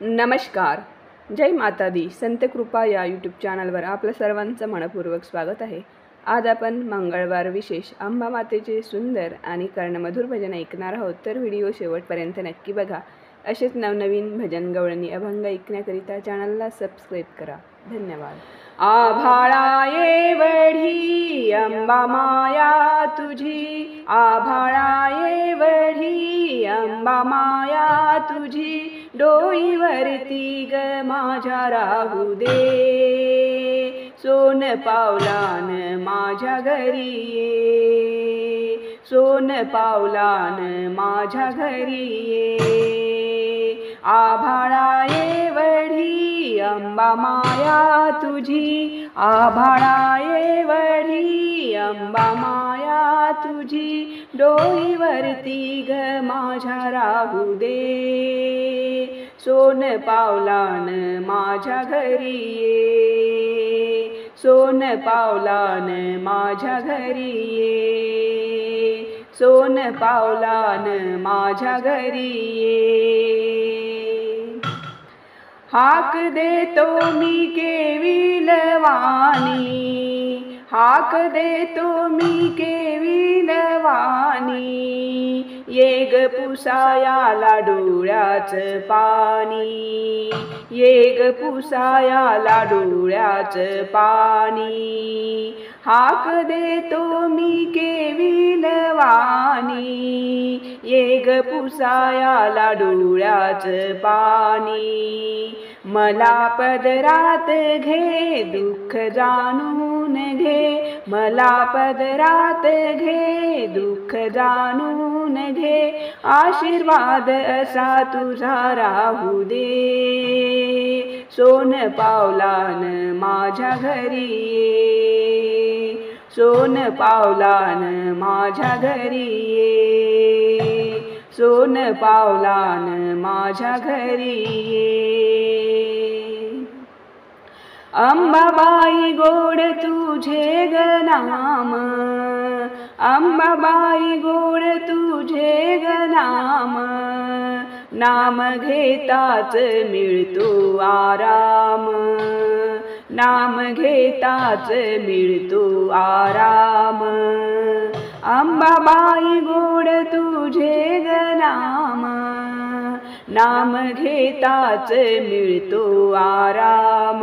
नमस्कार. जय माता दी संत कृपा या यूट्यूब चॅनलवर आपलं सर्वांचं मनपूर्वक स्वागत आहे. आज आपण मंगळवार विशेष अंबा मातेचे सुंदर आणि कर्णमधुर भजन ऐकणार आहोत. तर व्हिडिओ शेवटपर्यंत नक्की बघा. असेच नवनवीन भजन गवळणी अभंग ऐकण्याकरिता चॅनलला सबस्क्राईब करा. धन्यवाद. आभाळा वढी अंबा माया तुझी. आभाळा वढी अंबा माया तुझी. डोईवरती ग माझ्या राहू दे. सोन पावलान माझ्या घरी ये. सोन पावलान माझ्या घरी ये. आभाळाये वढी अंबा माया तुझी. आभाळाये वढी अंबा माया तुझी. डोईवरती ग माझ्या राहू दे. सोन पावलान माझ्या घरी ये. सोन पावलान माझ्या घरी ये. सोन पावलान माझ्या घरी ये. हाक देतो मी केविलवाणी हाक देतो मी केविलवाणी विनवानी येग पुसायाला डोळ्याच पाणी. येग ग पुसायाला पाणी. हाक देतो मी केविलवाणी. येग ग पुसायाला डोळ्याच पाणी. मला पदरात घे दुःख जाणून घे. मला पदरात घे दुःख जाणून घे. आशीर्वाद असा तुझा राहू दे. सोन पावलान माझ्या घरी ये. सोन पावलान माझ्या घरी ये. सोन पावलान माझ्या घरी ये. अंबाबाई गोड तुझे ग नाम. अंबाबाई गोड तुझे ग नाम. नाम घेताच मिळतो आराम. नाम घेताच मिळतो आराम. अंबाबाई गोड तुझे ग नाम. नाम घेताच मिळतो आराम.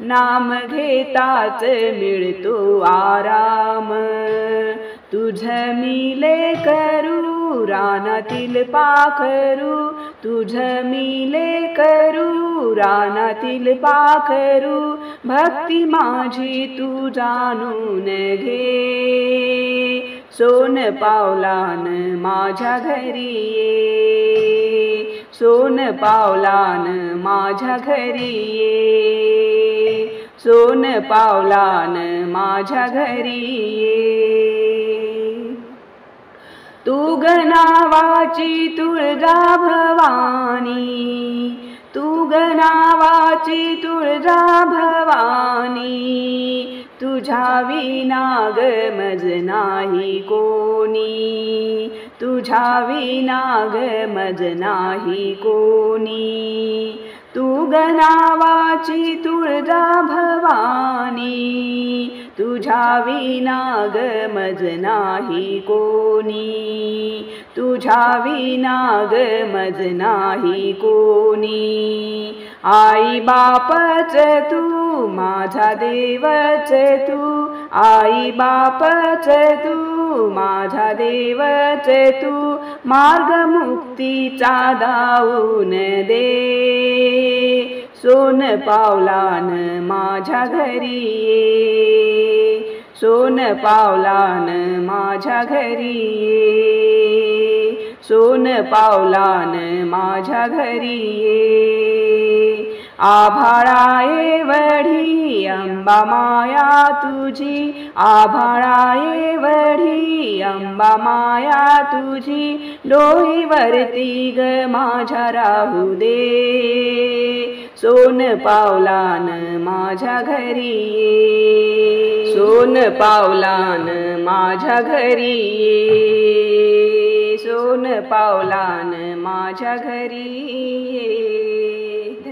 नाम घेताच मिळतो आराम. तुझ मिले करू रानातील पाखरू. तुझ मिले करू रानातील पाखरू. भक्ती माझी तू जाणून घे. सोन पावलान माझ्या घरी ये. सोन पावलान माझ्या घरी ये. सोन पावलान माझ्या घरी ये. तू गनावाची तुळजा भवानी तू गनावाची तुळजा भवानी तुझ्या विना गमज नाही कोणी. तुझ्या विना गमज नाही कोणी. तू गनावाची तुळजा भवानी. तुझ्या विना गमज नाही कोणी. तुझ्या विना गमज नाही कोणी. आई बापच तू माझा देवचे तू आई बापचे तू माझा देवचे तू मार्ग मुक्तीचा दावून दे. सोन पावलान माझ्या घरी ये. सोन पावलान माझ्या घरी ये. सोन पावलान माझ्या घरी ये. आभाळाये वढी अंबा माया तुझी आभाळाये वढी. अंबा माया तुझी डोईवरती ग माझ्या राहू दे. सोन पावलान माझ्या घरी ये. सोन पावलान माझ्या घरी ये. सोन पावलान माझ्या घरी ये.